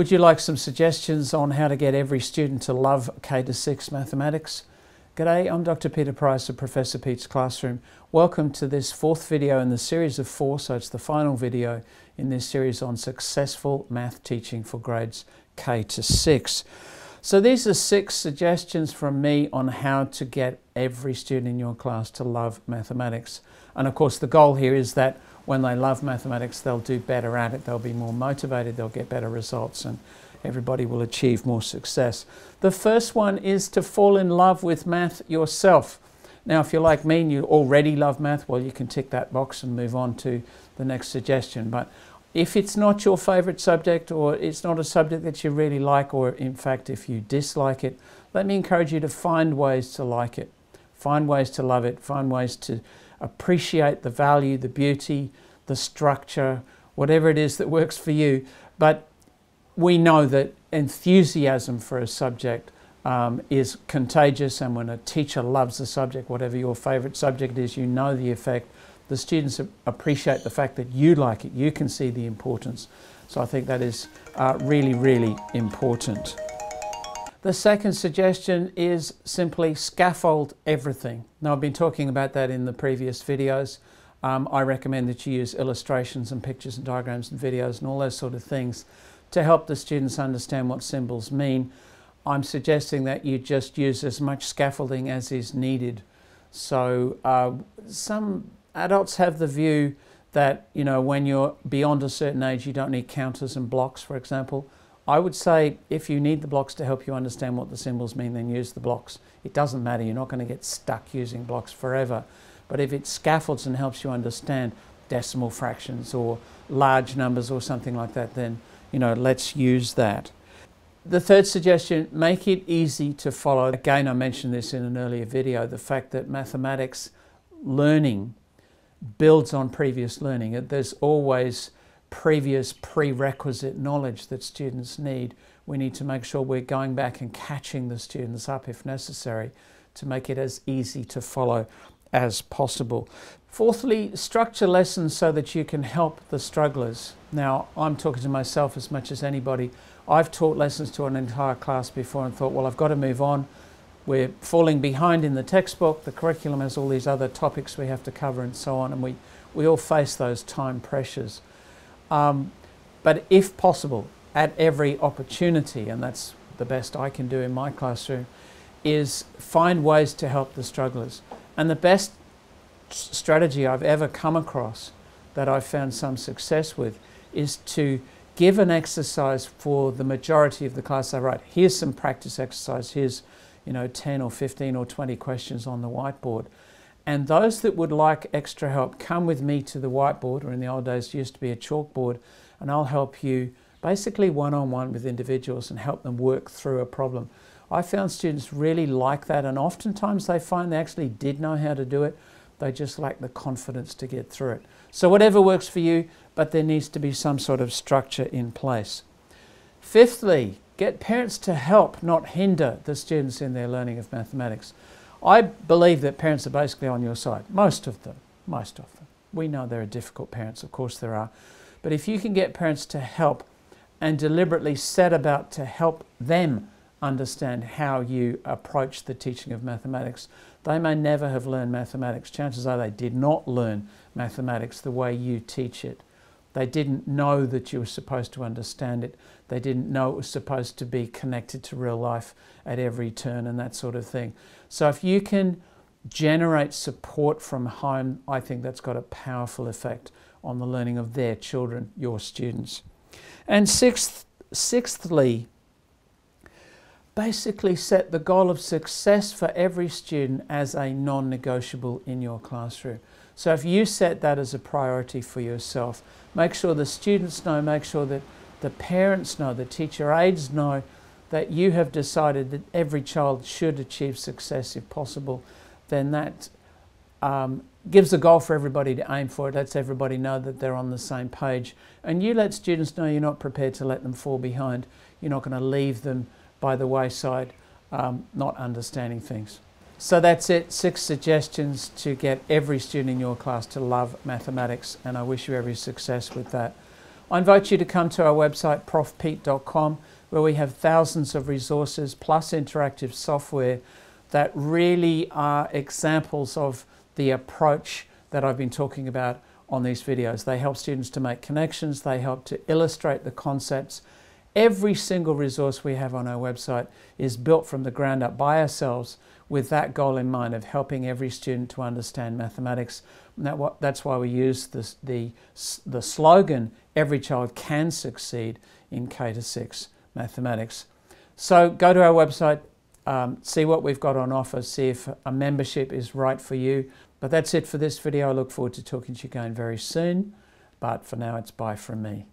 Would you like some suggestions on how to get every student to love K to 6 mathematics? G'day, I'm Dr. Peter Price of Professor Pete's Classroom. Welcome to this fourth video in the series of four, so it's the final video in this series on successful math teaching for grades K to 6. So these are six suggestions from me on how to get every student in your class to love mathematics. And of course the goal here is that when they love mathematics, they'll do better at it, they'll be more motivated, they'll get better results, and everybody will achieve more success. The first one is to fall in love with math yourself. Now, if you're like me and you already love math, well, you can tick that box and move on to the next suggestion. But if it's not your favourite subject or it's not a subject that you really like, or in fact, if you dislike it, let me encourage you to find ways to like it, find ways to love it, find ways to appreciate the value, the beauty, the structure, whatever it is that works for you. But we know that enthusiasm for a subject um, is contagious, and when a teacher loves a subject, whatever your favourite subject is, you know the effect. The students appreciate the fact that you like it, you can see the importance. So I think that is uh, really, really important. The second suggestion is simply scaffold everything. Now, I've been talking about that in the previous videos. Um, I recommend that you use illustrations and pictures and diagrams and videos and all those sort of things to help the students understand what symbols mean. I'm suggesting that you just use as much scaffolding as is needed. So uh, some adults have the view that you know when you're beyond a certain age you don't need counters and blocks for example I would say if you need the blocks to help you understand what the symbols mean, then use the blocks. It doesn't matter, you're not going to get stuck using blocks forever. But if it scaffolds and helps you understand decimal fractions or large numbers or something like that, then you know, let's use that. The third suggestion, make it easy to follow. Again, I mentioned this in an earlier video, the fact that mathematics learning builds on previous learning. There's always previous prerequisite knowledge that students need. We need to make sure we're going back and catching the students up if necessary to make it as easy to follow as possible. Fourthly, structure lessons so that you can help the strugglers. Now, I'm talking to myself as much as anybody. I've taught lessons to an entire class before and thought, well, I've got to move on. We're falling behind in the textbook. The curriculum has all these other topics we have to cover and so on, and we, we all face those time pressures. Um, but if possible, at every opportunity, and that's the best I can do in my classroom, is find ways to help the strugglers. And the best strategy I've ever come across that I've found some success with is to give an exercise for the majority of the class. I write, here's some practice exercise, here's you know 10 or 15 or 20 questions on the whiteboard. And those that would like extra help, come with me to the whiteboard, or in the old days, used to be a chalkboard, and I'll help you basically one on one with individuals and help them work through a problem. I found students really like that, and oftentimes they find they actually did know how to do it, they just lack the confidence to get through it. So, whatever works for you, but there needs to be some sort of structure in place. Fifthly, get parents to help, not hinder, the students in their learning of mathematics. I believe that parents are basically on your side. Most of them. Most of them. We know there are difficult parents, of course there are. But if you can get parents to help and deliberately set about to help them understand how you approach the teaching of mathematics, they may never have learned mathematics. Chances are they did not learn mathematics the way you teach it. They didn't know that you were supposed to understand it. They didn't know it was supposed to be connected to real life at every turn and that sort of thing. So if you can generate support from home, I think that's got a powerful effect on the learning of their children, your students. And sixth, sixthly, basically set the goal of success for every student as a non-negotiable in your classroom. So if you set that as a priority for yourself, make sure the students know, make sure that the parents know, the teacher aides know that you have decided that every child should achieve success if possible, then that um, gives a goal for everybody to aim for. It lets everybody know that they're on the same page. And you let students know you're not prepared to let them fall behind. You're not going to leave them by the wayside, um, not understanding things. So that's it, six suggestions to get every student in your class to love mathematics and I wish you every success with that. I invite you to come to our website, profpete.com, where we have thousands of resources plus interactive software that really are examples of the approach that I've been talking about on these videos. They help students to make connections, they help to illustrate the concepts. Every single resource we have on our website is built from the ground up by ourselves with that goal in mind of helping every student to understand mathematics. That, that's why we use the, the slogan, every child can succeed in K to 6 mathematics. So go to our website, um, see what we've got on offer, see if a membership is right for you. But that's it for this video. I look forward to talking to you again very soon. But for now, it's bye from me.